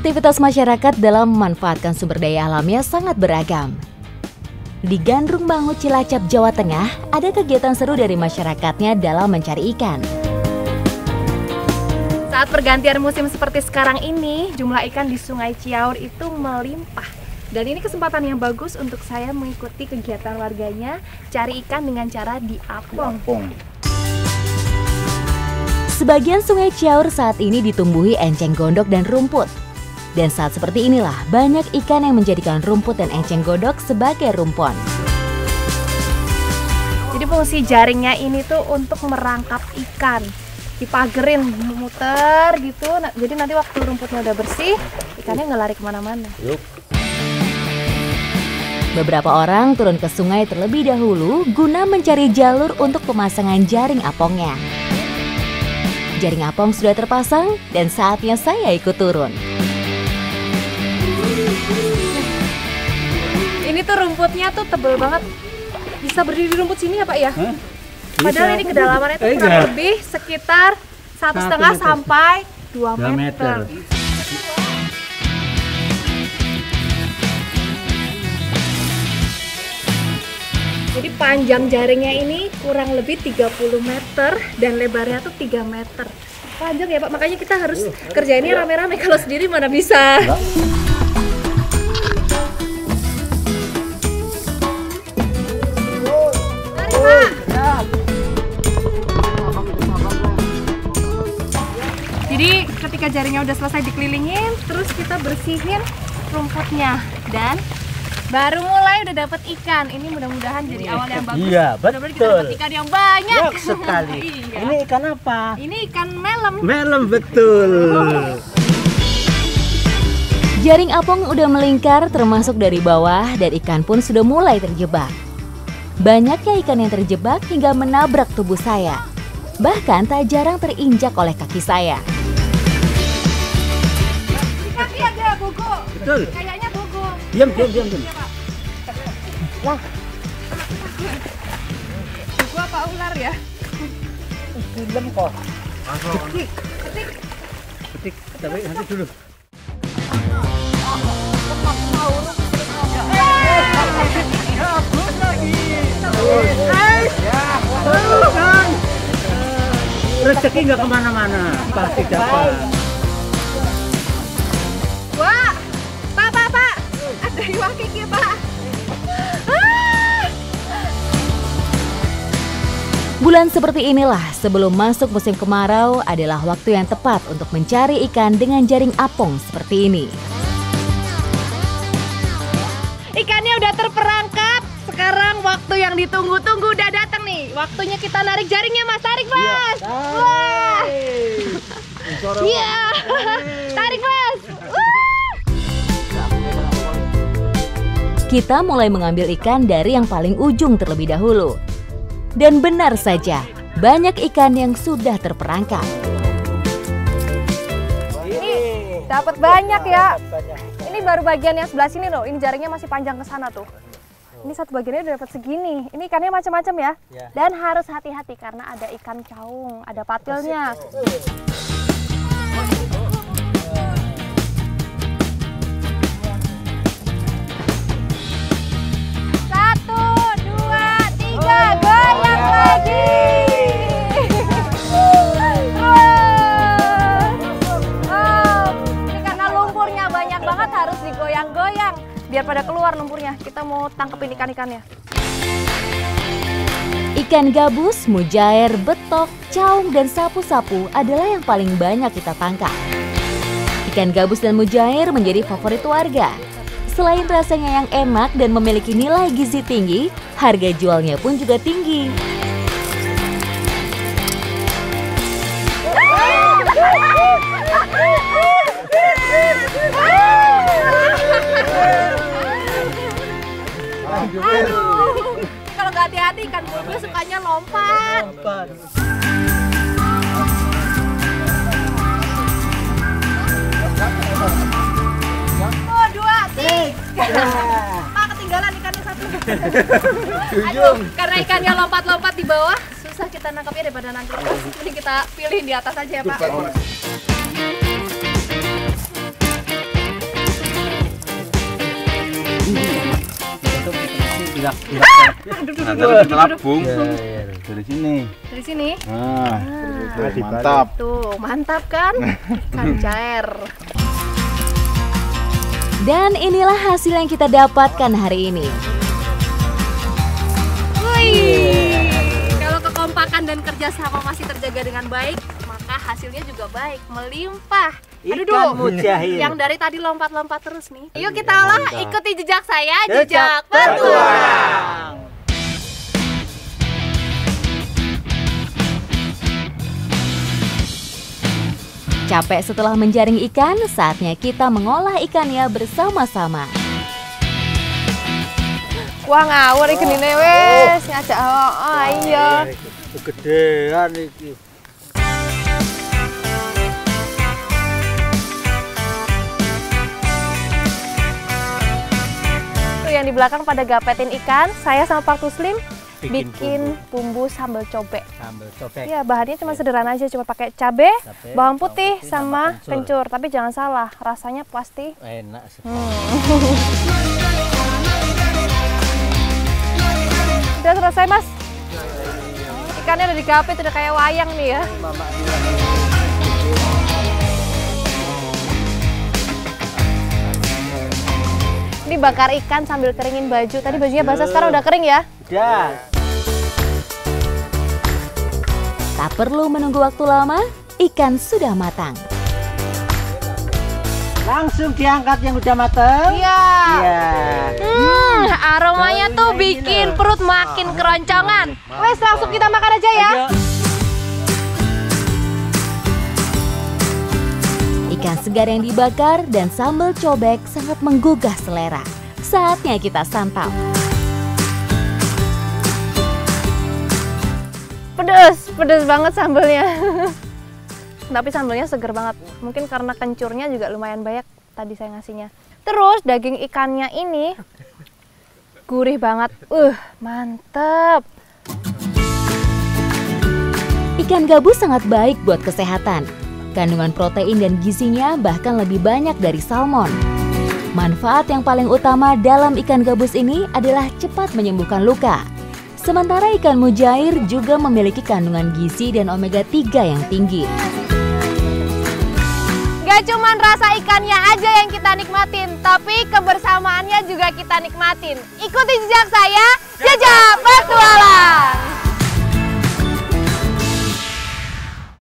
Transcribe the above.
Aktivitas masyarakat dalam memanfaatkan sumber daya alamnya sangat beragam. Di Gandrung Bangu Cilacap, Jawa Tengah, ada kegiatan seru dari masyarakatnya dalam mencari ikan. Saat pergantian musim seperti sekarang ini, jumlah ikan di Sungai Ciaur itu melimpah. Dan ini kesempatan yang bagus untuk saya mengikuti kegiatan warganya cari ikan dengan cara diapong. Sebagian sungai Ciaur saat ini ditumbuhi enceng gondok dan rumput. Dan saat seperti inilah banyak ikan yang menjadikan rumput dan enceng gondok sebagai rumpon. Jadi fungsi jaringnya ini tuh untuk merangkap ikan. Dipagerin, muter gitu. Nah, jadi nanti waktu rumputnya udah bersih, ikannya nggak lari ke mana-mana. Beberapa orang turun ke sungai terlebih dahulu guna mencari jalur untuk pemasangan jaring apongnya. Jaring apong sudah terpasang dan saatnya saya ikut turun. Ini tuh rumputnya tuh tebel banget. Bisa berdiri di rumput sini ya Pak ya? Hah? Padahal Bisa. ini kedalamannya tuh Eh, kurang enggak. lebih sekitar satu setengah sampai dua Dua meter. meter. Jadi panjang jaringnya ini kurang lebih 30 meter dan lebarnya tuh 3 meter. Panjang ya Pak, makanya kita harus kerjainnya rame-rame kalau sendiri mana bisa. Mari Jadi ketika jaringnya udah selesai dikelilingin, terus kita bersihin rumputnya dan baru mulai udah dapet ikan. Ini mudah-mudahan jadi awal yang bagus. Iya, Mudah-mudahan kita betul. dapet ikan yang banyak. Ya, sekali. Iya. Ini ikan apa? Ini ikan melem. Melem betul. Jaring apong udah melingkar termasuk dari bawah dan ikan pun sudah mulai terjebak. Banyaknya ikan yang terjebak hingga menabrak tubuh saya. Bahkan tak jarang terinjak oleh kaki saya. Buku. Betul. Kayaknya buku. Diam, diam, diam, diam. Buku apa ular ya? Film kok. Petik. Petik. Tapi nanti dulu. Rezeki nggak ke mana-mana, pasti dapat. Ah! Bulan seperti inilah sebelum masuk musim kemarau adalah waktu yang tepat untuk mencari ikan dengan jaring apong seperti ini. Ikannya udah terperangkap. Sekarang waktu yang ditunggu-tunggu udah datang nih. Waktunya kita narik jaringnya, Mas. Tarik, Mas. Wah. Iya. Kita mulai mengambil ikan dari yang paling ujung terlebih dahulu. Dan benar saja, banyak ikan yang sudah terperangkap. Ini dapat banyak ya. Ini baru bagian yang sebelah sini loh. Ini jaringnya masih panjang ke sana tuh. Ini satu bagiannya udah dapat segini. Ini ikannya macam-macam ya. Ya. Dan harus hati-hati karena ada ikan caung, ada patilnya. Biar pada keluar lumpurnya. Kita mau tangkepin ikan-ikannya. Ikan gabus, mujair, betok, caung, dan sapu-sapu adalah yang paling banyak kita tangkap. Ikan gabus dan mujair menjadi favorit warga. Selain rasanya yang enak dan memiliki nilai gizi tinggi, harga jualnya pun juga tinggi. Aduh. Kalau nggak hati-hati ikan bulbul sukanya lompat. Satu, dua, tiga. Pak ketinggalan ikannya satu. Aduh, karena ikannya lompat-lompat di bawah, susah kita nangkapnya daripada nanti lepas. Mending kita pilih di atas aja ya Pak. Tidak, tidak. Nah, Ya, ya. dari sini. Dari sini. Nah, Ah, tuh, mantap. tuh, mantap kan? Ikan jair. Dan inilah hasil yang kita dapatkan hari ini. Wih, kalau kekompakan dan kerjasama masih terjaga dengan baik, maka hasilnya juga baik, melimpah. Aduh, Ikan Duh. mujahir. Yang dari tadi lompat-lompat terus nih. Yuk kita olah, ikuti jejak saya, Jejak jejak petualang. Capek setelah menjaring ikan, saatnya kita mengolah ikannya bersama-sama. Wah ngawur ikan ini wes, ngajak oh, oh iya. Kegedean iki. Di belakang pada gapetin ikan, saya sama Pak Tuslim Bikin bikin, bumbu. sambal cobek. Sambal cobek. Iya, bahannya cuma sederhana aja, cuma pakai cabe, Cabe, bawang putih, sama kencur. kencur. Tapi jangan salah, rasanya pasti Enak sih. Udah selesai mas? Ikannya udah digapit, udah kayak wayang nih ya. Ini bakar ikan sambil keringin baju. Tadi bajunya basah, sekarang udah kering ya. Udah. Tak perlu menunggu waktu lama, ikan sudah matang. Langsung diangkat yang udah mateng. Iya. Iya. Hmm, aromanya tuh bikin perut makin keroncongan. Wes langsung kita makan aja ya. Ayo. Ikan segar yang dibakar dan sambal cobek sangat menggugah selera. Saatnya kita santap. Pedes, pedes banget sambelnya. Tapi sambelnya seger banget. Mungkin karena kencurnya juga lumayan banyak tadi saya ngasihnya. Terus daging ikannya ini gurih banget. Uh, mantep. Ikan gabus sangat baik buat kesehatan. Kandungan protein dan gizinya bahkan lebih banyak dari salmon. Manfaat yang paling utama dalam ikan gabus ini adalah cepat menyembuhkan luka. Sementara ikan mujair juga memiliki kandungan gizi dan omega 3 yang tinggi. Gak cuman rasa ikannya aja yang kita nikmatin, tapi kebersamaannya juga kita nikmatin. Ikuti jejak saya, jejak petualang.